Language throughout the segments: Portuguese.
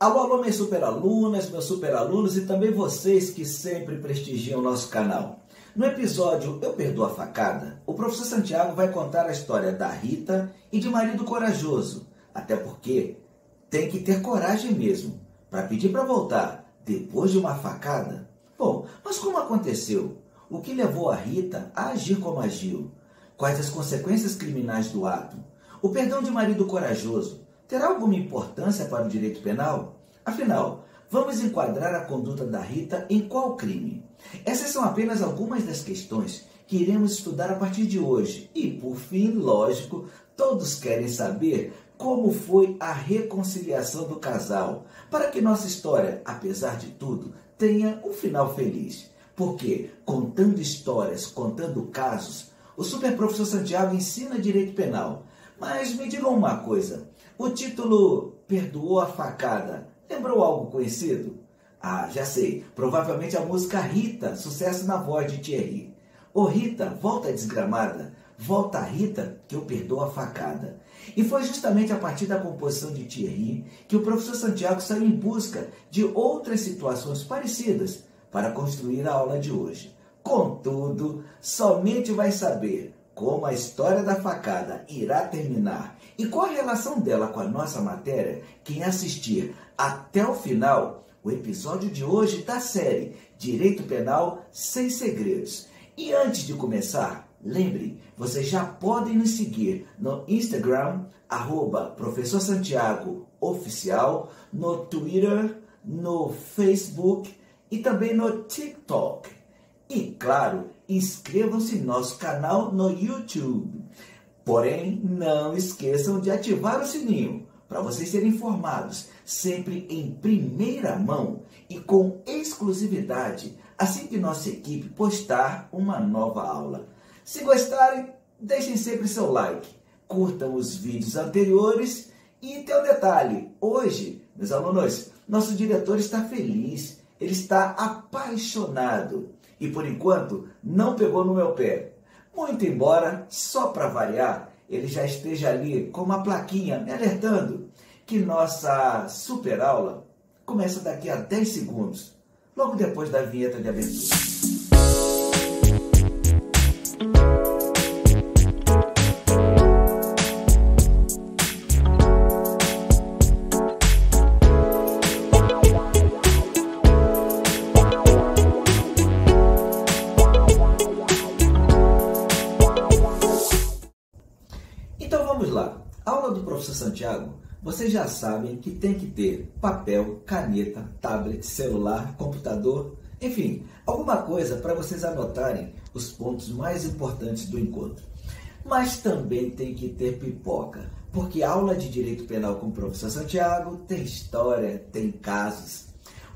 Alô, alô, minhas superalunas, meus superalunos e também vocês que sempre prestigiam o nosso canal. No episódio Eu Perdoo a Facada, o professor Santiago vai contar a história da Rita e de marido corajoso, até porque tem que ter coragem mesmo para pedir para voltar depois de uma facada. Bom, mas como aconteceu? O que levou a Rita a agir como agiu? Quais as consequências criminais do ato? O perdão de marido corajoso terá alguma importância para o direito penal? Afinal, vamos enquadrar a conduta da Rita em qual crime? Essas são apenas algumas das questões que iremos estudar a partir de hoje. E, por fim, lógico, todos querem saber como foi a reconciliação do casal, para que nossa história, apesar de tudo, tenha um final feliz. Porque, contando histórias, contando casos, o super professor Santiago ensina direito penal. Mas me digam uma coisa: o título Perdoou a Facada lembrou algo conhecido? Ah, já sei. Provavelmente a música Rita, sucesso na voz de Thierry. Ô Rita, volta desgramada. Volta Rita, que eu perdoo a facada. E foi justamente a partir da composição de Thierry que o professor Santiago saiu em busca de outras situações parecidas para construir a aula de hoje. Contudo, somente vai saber como a história da facada irá terminar e qual a relação dela com a nossa matéria, quem assistir até o final o episódio de hoje da série Direito Penal Sem Segredos. E antes de começar, lembre, vocês já podem nos seguir no Instagram, arroba Professor Santiago Oficial, no Twitter, no Facebook e também no TikTok. E claro, inscrevam-se em nosso canal no YouTube. Porém, não esqueçam de ativar o sininho para vocês serem informados sempre em primeira mão e com exclusividade assim que nossa equipe postar uma nova aula. Se gostarem, deixem sempre seu like, curtam os vídeos anteriores e tem um detalhe: hoje, meus alunos, nosso diretor está feliz, ele está apaixonado e por enquanto não pegou no meu pé. Muito embora, só para variar, ele já esteja ali com uma plaquinha me alertando que nossa super aula começa daqui a 10 segundos, logo depois da vinheta de abertura. Sabem que tem que ter papel, caneta, tablet, celular, computador, enfim, alguma coisa para vocês anotarem os pontos mais importantes do encontro. Mas também tem que ter pipoca, porque aula de direito penal com o professor Santiago tem história, tem casos.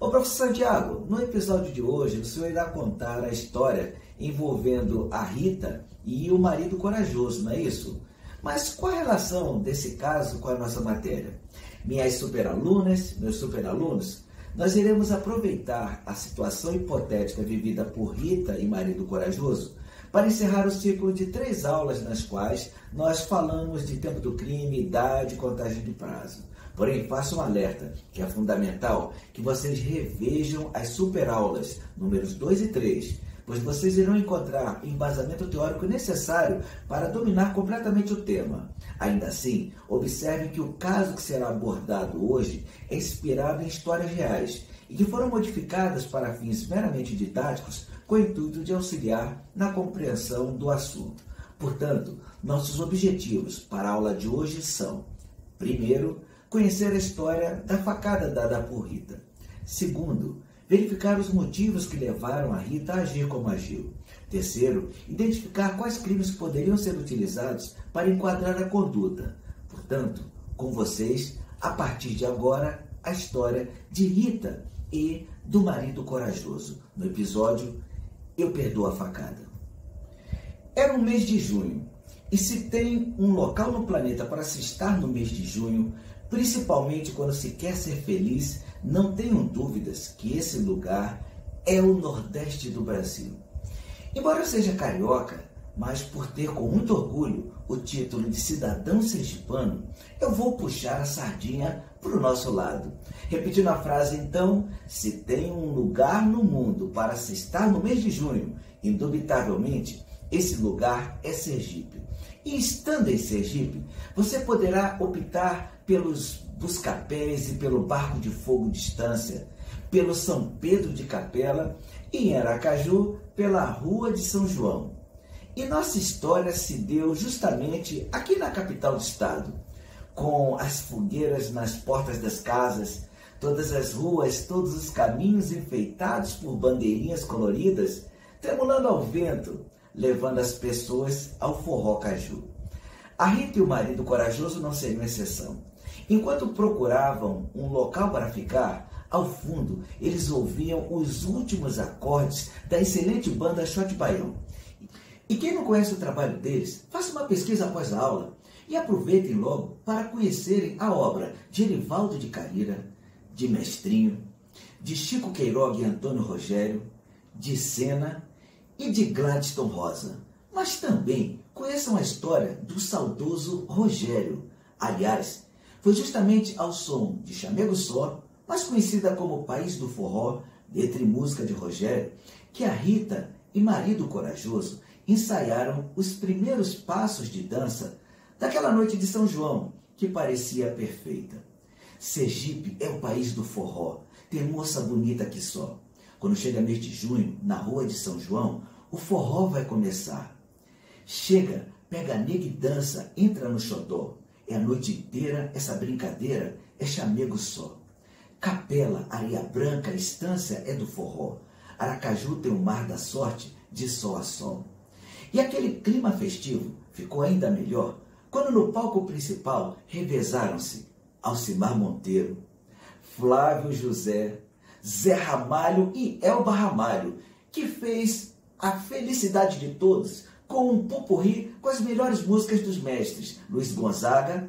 Ô professor Santiago, no episódio de hoje o senhor irá contar a história envolvendo a Rita e o marido corajoso, não é isso? Mas qual a relação desse caso com a nossa matéria? Minhas superalunas, meus superalunos, nós iremos aproveitar a situação hipotética vivida por Rita e marido corajoso para encerrar o ciclo de três aulas nas quais nós falamos de tempo do crime, idade e contagem de prazo. Porém, faço um alerta que é fundamental que vocês revejam as superaulas números 2 e 3 pois vocês irão encontrar embasamento teórico necessário para dominar completamente o tema. Ainda assim, observe que o caso que será abordado hoje é inspirado em histórias reais e que foram modificadas para fins meramente didáticos com o intuito de auxiliar na compreensão do assunto. Portanto, nossos objetivos para a aula de hoje são: primeiro, conhecer a história da facada dada por Rita. Segundo, verificar os motivos que levaram a Rita a agir como agiu. Terceiro, identificar quais crimes poderiam ser utilizados para enquadrar a conduta. Portanto, com vocês, a partir de agora, a história de Rita e do marido corajoso, no episódio Eu Perdoo a Facada. Era um mês de junho, e se tem um local no planeta para se estar no mês de junho, principalmente quando se quer ser feliz, não tenham dúvidas que esse lugar é o Nordeste do Brasil. Embora eu seja carioca, mas por ter com muito orgulho o título de cidadão sergipano, eu vou puxar a sardinha para o nosso lado. Repetindo a frase, então, se tem um lugar no mundo para se estar no mês de junho, indubitavelmente, esse lugar é Sergipe. E estando em Sergipe, você poderá optar pelos buscapés e pelo barco de fogo distância, pelo São Pedro de Capela e em Aracaju pela Rua de São João. E nossa história se deu justamente aqui na capital do estado, com as fogueiras nas portas das casas, todas as ruas, todos os caminhos enfeitados por bandeirinhas coloridas, tremulando ao vento, levando as pessoas ao forró caju. A Rita e o marido corajoso não seriam exceção. Enquanto procuravam um local para ficar, ao fundo eles ouviam os últimos acordes da excelente banda Shot Baião. E quem não conhece o trabalho deles, faça uma pesquisa após a aula e aproveitem logo para conhecerem a obra de Erivaldo de Carira, de Mestrinho, de Chico Queiroga e Antônio Rogério, de Sena e de Gladstone Rosa. Mas também conheçam a história do saudoso Rogério. Aliás, foi justamente ao som de Chamego Só, mais conhecida como País do Forró, letra e música de Rogério, que a Rita e Marido Corajoso ensaiaram os primeiros passos de dança daquela noite de São João, que parecia perfeita. Sergipe é o país do forró, tem moça bonita que só. Quando chega mês de junho, na rua de São João, o forró vai começar. Chega, pega a nega e dança, entra no xodó. É a noite inteira essa brincadeira, é chamego só. Capela, areia branca, estância é do forró. Aracaju tem o mar da sorte, de sol a sol. E aquele clima festivo ficou ainda melhor quando no palco principal revezaram-se Alcimar Monteiro, Flávio José, Zé Ramalho e Elba Ramalho, que fez a felicidade de todos com um pupurri com as melhores músicas dos mestres Luiz Gonzaga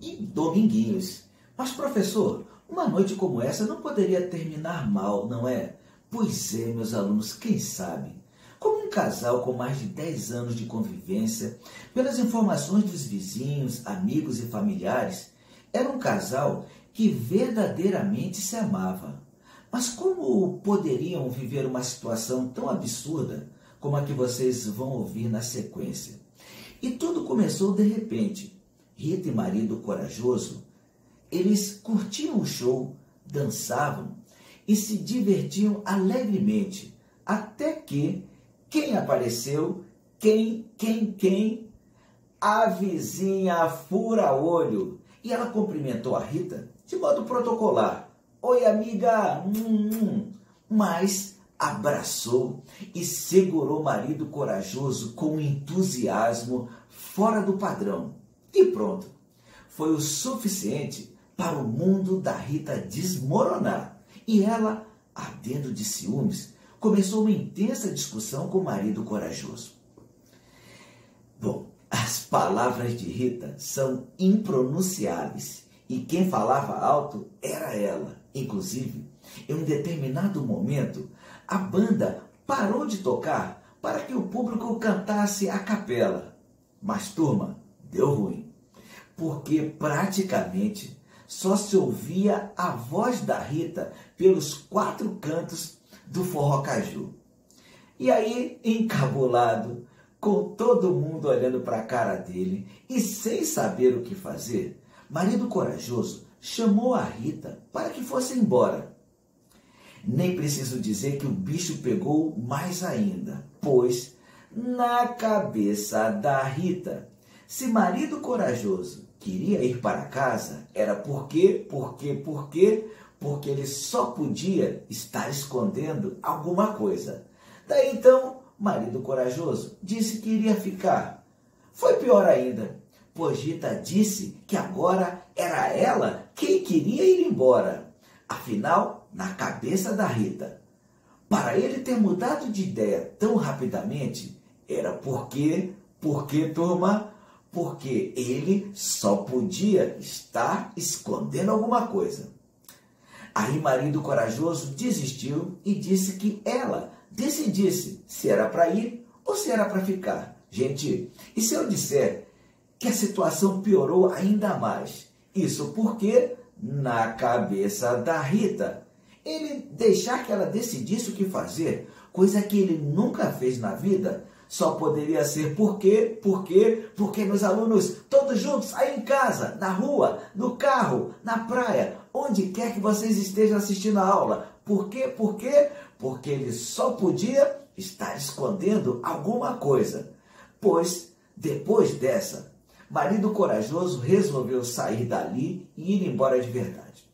e Dominguinhos. Mas, professor, uma noite como essa não poderia terminar mal, não é? Pois é, meus alunos, quem sabe? Como um casal com mais de 10 anos de convivência, pelas informações dos vizinhos, amigos e familiares, era um casal que verdadeiramente se amava. Mas como poderiam viver uma situação tão absurda como a que vocês vão ouvir na sequência? E tudo começou de repente. Rita e marido corajoso, eles curtiam o show, dançavam e se divertiam alegremente, até que quem apareceu? Quem, quem, quem? A vizinha fura-olho. E ela cumprimentou a Rita de modo protocolar. Oi, amiga! Hum, hum. Mas abraçou e segurou o marido corajoso com entusiasmo fora do padrão. E pronto. Foi o suficiente para o mundo da Rita desmoronar. E ela, ardendo de ciúmes, começou uma intensa discussão com o marido corajoso. Bom, as palavras de Rita são impronunciáveis e quem falava alto era ela. Inclusive, em um determinado momento, a banda parou de tocar para que o público cantasse a capela. Mas, turma, deu ruim, porque praticamente só se ouvia a voz da Rita pelos quatro cantos do forró caju. E aí, encabulado, com todo mundo olhando para a cara dele e sem saber o que fazer, marido corajoso chamou a Rita para que fosse embora. Nem preciso dizer que o bicho pegou mais ainda, pois na cabeça da Rita, se marido corajoso queria ir para casa, era porque, porque, porque porque ele só podia estar escondendo alguma coisa. Daí então, marido corajoso disse que iria ficar. Foi pior ainda, pois Rita disse que agora era ela quem queria ir embora. Afinal, na cabeça da Rita, para ele ter mudado de ideia tão rapidamente, era porque, porque, turma, porque ele só podia estar escondendo alguma coisa. Aí marido corajoso desistiu e disse que ela decidisse se era para ir ou se era para ficar. Gente, e se eu disser que a situação piorou ainda mais? Isso porque na cabeça da Rita. Ele deixar que ela decidisse o que fazer, coisa que ele nunca fez na vida, só poderia ser por quê? Por quê? Porque meus alunos, todos juntos, aí em casa, na rua, no carro, na praia, onde quer que vocês estejam assistindo a aula. Por quê? Por quê? Porque ele só podia estar escondendo alguma coisa. Pois, depois dessa, marido corajoso resolveu sair dali e ir embora de verdade.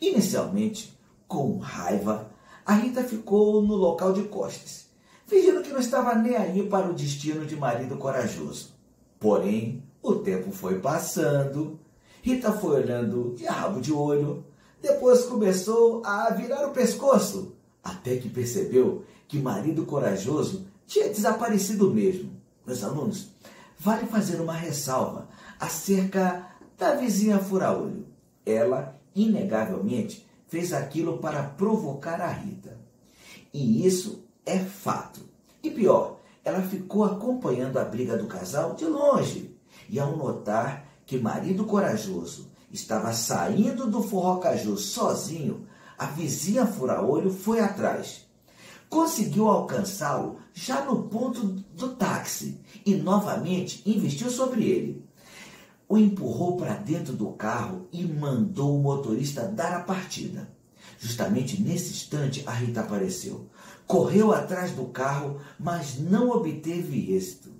Inicialmente, com raiva, a Rita ficou no local de costas, fingindo que não estava nem aí para o destino de marido corajoso. Porém, o tempo foi passando, Rita foi olhando de rabo de olho, depois começou a virar o pescoço, até que percebeu que marido corajoso tinha desaparecido mesmo. Meus alunos, vale fazer uma ressalva acerca da vizinha fura-olho. Ela, inegavelmente, fez aquilo para provocar a Rita. E isso é fato. E pior, ela ficou acompanhando a briga do casal de longe. E ao notar que marido corajoso estava saindo do forró caju sozinho, a vizinha fura-olho foi atrás conseguiu alcançá-lo já no ponto do táxi e novamente investiu sobre ele. O empurrou para dentro do carro e mandou o motorista dar a partida. Justamente nesse instante, a Rita apareceu. Correu atrás do carro, mas não obteve êxito.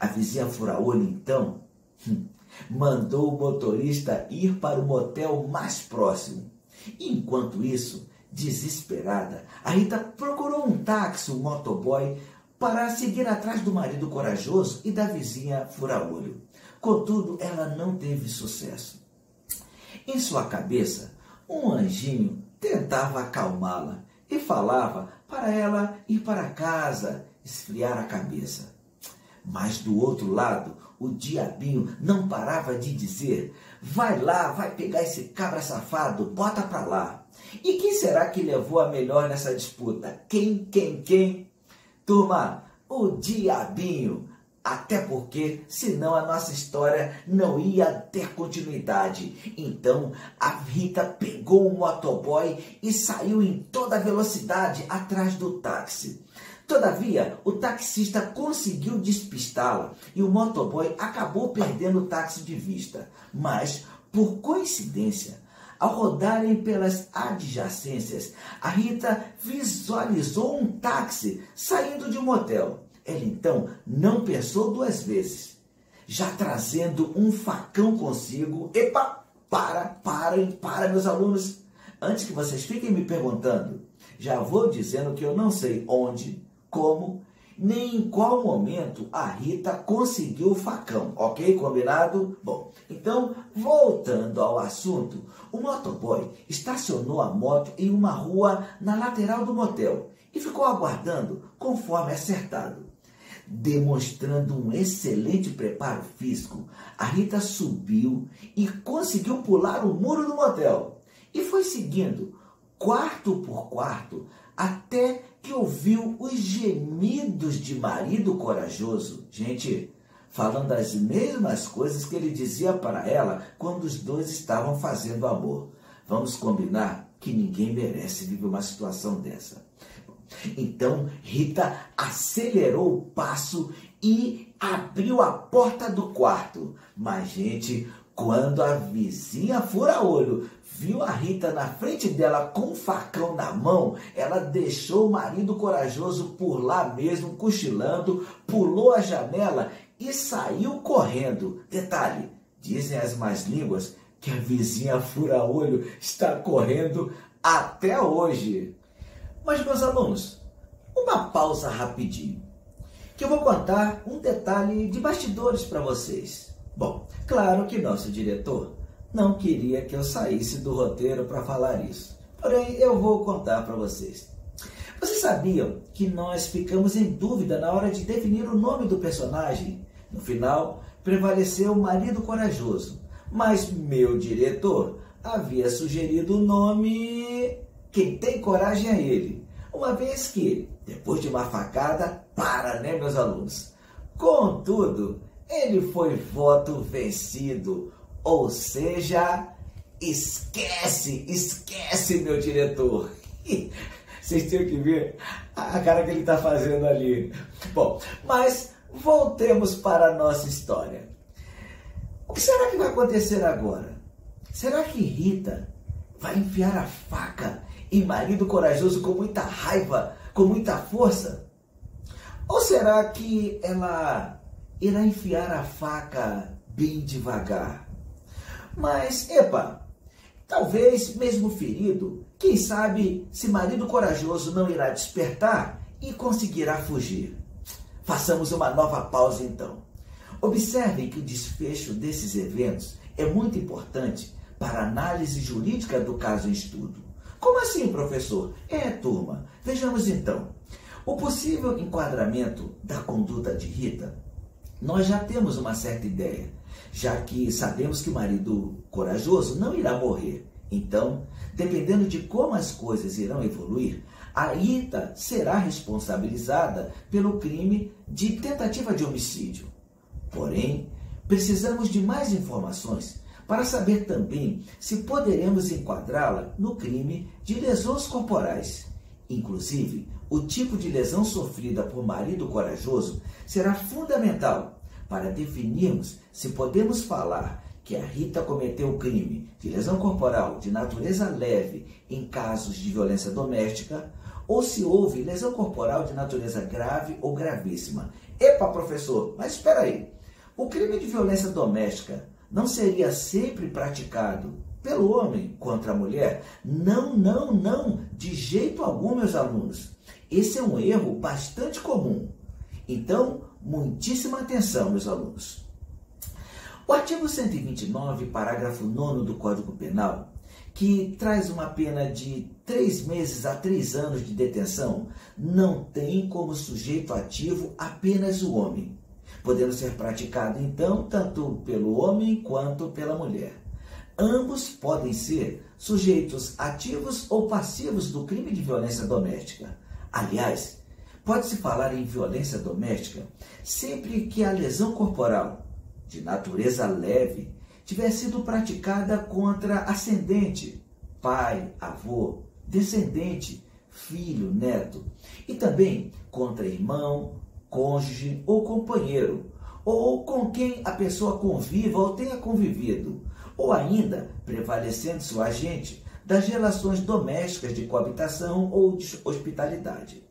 A vizinha fura-olho, então, hum, mandou o motorista ir para o motel mais próximo. Enquanto isso, Desesperada, a Rita procurou um táxi, um motoboy, para seguir atrás do marido corajoso e da vizinha fura-olho. Contudo, ela não teve sucesso. Em sua cabeça, um anjinho tentava acalmá-la e falava para ela ir para casa, esfriar a cabeça. Mas do outro lado, o diabinho não parava de dizer: vai lá, vai pegar esse cabra safado, bota pra lá. E quem será que levou a melhor nessa disputa? Quem, quem, quem? Turma, o diabinho. Até porque, senão a nossa história não ia ter continuidade. Então, a Rita pegou o motoboy e saiu em toda velocidade atrás do táxi. Todavia, o taxista conseguiu despistá-la e o motoboy acabou perdendo o táxi de vista. Mas, por coincidência, ao rodarem pelas adjacências, a Rita visualizou um táxi saindo de um motel. Ela então não pensou duas vezes. Já trazendo um facão consigo. Epa! Para, parem, para, meus alunos. Antes que vocês fiquem me perguntando, já vou dizendo que eu não sei onde, como, nem em qual momento a Rita conseguiu o facão, ok? Combinado? Bom, então, voltando ao assunto, o motoboy estacionou a moto em uma rua na lateral do motel e ficou aguardando conforme acertado. Demonstrando um excelente preparo físico, a Rita subiu e conseguiu pular o muro do motel e foi seguindo quarto por quarto até que ouviu os gemidos de marido corajoso. Gente, falando as mesmas coisas que ele dizia para ela quando os dois estavam fazendo amor. Vamos combinar que ninguém merece viver uma situação dessa. Então Rita acelerou o passo e abriu a porta do quarto. Mas, gente, quando a vizinha fura-olho viu a Rita na frente dela com um facão na mão, ela deixou o marido corajoso por lá mesmo, cochilando, pulou a janela e saiu correndo. Detalhe: dizem as más línguas que a vizinha fura-olho está correndo até hoje. Mas, meus alunos, uma pausa rapidinho, que eu vou contar um detalhe de bastidores para vocês. Bom, claro que nosso diretor não queria que eu saísse do roteiro para falar isso. Porém, eu vou contar para vocês. Vocês sabiam que nós ficamos em dúvida na hora de definir o nome do personagem? No final, prevaleceu o marido corajoso, mas meu diretor havia sugerido o nome Quem tem coragem é ele. Uma vez que, depois de uma facada, para, né, meus alunos? Contudo, ele foi voto vencido, ou seja, Esquece, esquece, meu diretor. Vocês têm que ver a cara que ele está fazendo ali. Bom, mas voltemos para a nossa história. O que será que vai acontecer agora? Será que Rita vai enfiar a faca em marido corajoso com muita raiva, com muita força? Ou será que ela irá enfiar a faca bem devagar? Mas, epa, talvez mesmo ferido, quem sabe se marido corajoso não irá despertar e conseguirá fugir. Façamos uma nova pausa então. Observem que o desfecho desses eventos é muito importante para a análise jurídica do caso em estudo. Como assim, professor? É, turma. Vejamos então. O possível enquadramento da conduta de Rita, nós já temos uma certa ideia, já que sabemos que o marido corajoso não irá morrer. Então, dependendo de como as coisas irão evoluir, a Rita será responsabilizada pelo crime de tentativa de homicídio. Porém, precisamos de mais informações para saber também se poderemos enquadrá-la no crime de lesões corporais. Inclusive, o tipo de lesão sofrida por marido corajoso será fundamental para definirmos se podemos falar que a Rita cometeu o crime de lesão corporal de natureza leve em casos de violência doméstica ou se houve lesão corporal de natureza grave ou gravíssima. Epa, professor, mas espera aí. O crime de violência doméstica não seria sempre praticado pelo homem contra a mulher? Não, não, não, de jeito algum, meus alunos. Esse é um erro bastante comum. Então, muitíssima atenção, meus alunos. O artigo 129, parágrafo 9 do Código Penal, que traz uma pena de três meses a três anos de detenção, não tem como sujeito ativo apenas o homem podendo ser praticado então tanto pelo homem quanto pela mulher. Ambos podem ser sujeitos ativos ou passivos do crime de violência doméstica. Aliás, pode-se falar em violência doméstica sempre que a lesão corporal, de natureza leve, tiver sido praticada contra ascendente, pai, avô, descendente, filho, neto, e também contra irmão, cônjuge ou companheiro, ou com quem a pessoa conviva ou tenha convivido, ou ainda, prevalecendo seu agente, das relações domésticas de coabitação ou de hospitalidade.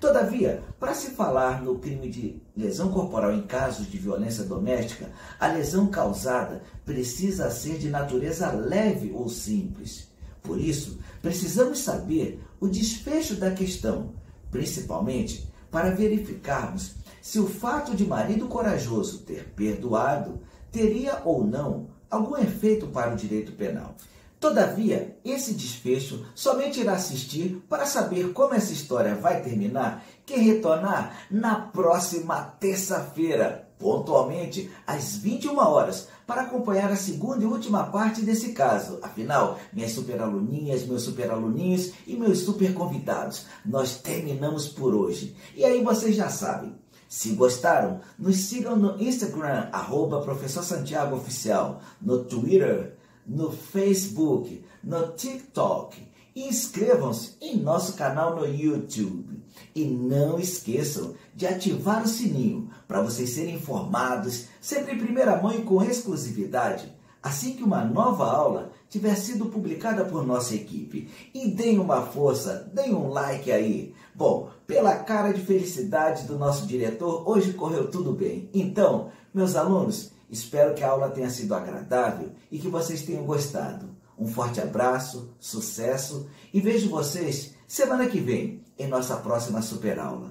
Todavia, para se falar no crime de lesão corporal em casos de violência doméstica, a lesão causada precisa ser de natureza leve ou simples. Por isso, precisamos saber o desfecho da questão, principalmente para verificarmos se o fato de marido corajoso ter perdoado teria ou não algum efeito para o direito penal. Todavia, esse desfecho somente irá assistir para saber como essa história vai terminar quem retornar na próxima terça-feira, pontualmente às 21 horas, para acompanhar a segunda e última parte desse caso. Afinal, minhas superaluninhas, meus superaluninhos e meus super convidados, nós terminamos por hoje. E aí vocês já sabem. Se gostaram, nos sigam no Instagram, arroba Professor Santiago Oficial, no Twitter, no Facebook, no TikTok. E inscrevam-se em nosso canal no YouTube. E não esqueçam de ativar o sininho para vocês serem informados sempre em primeira mão e com exclusividade assim que uma nova aula tiver sido publicada por nossa equipe. E deem uma força, deem um like aí. Bom, pela cara de felicidade do nosso diretor, hoje correu tudo bem. Então, meus alunos, espero que a aula tenha sido agradável e que vocês tenham gostado. Um forte abraço, sucesso e vejo vocês semana que vem em nossa próxima super aula.